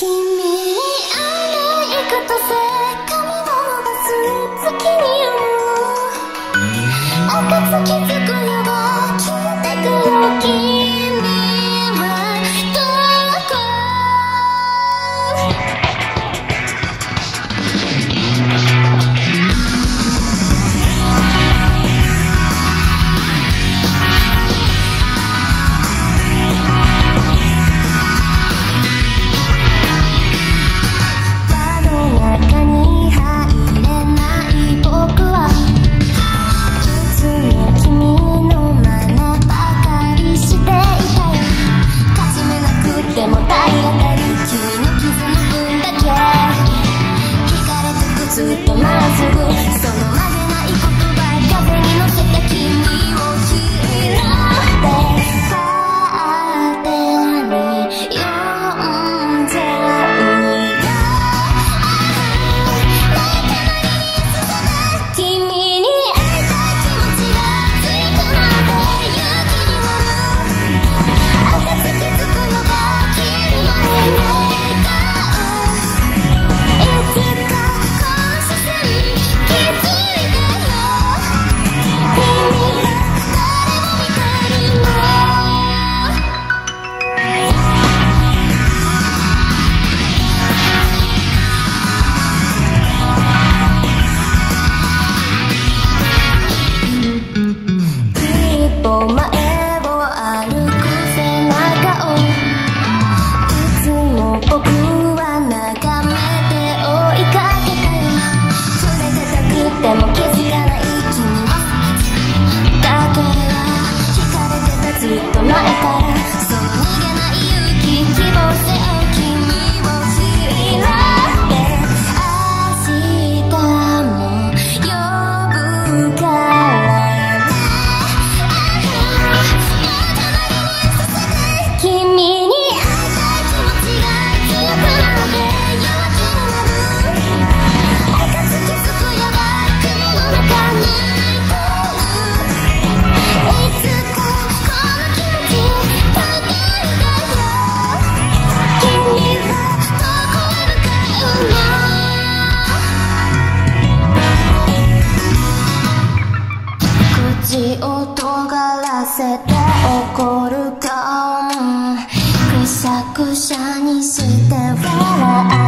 君に会いに行くとさ口を尖らせて怒る顔も。くしゃくしゃにして笑う。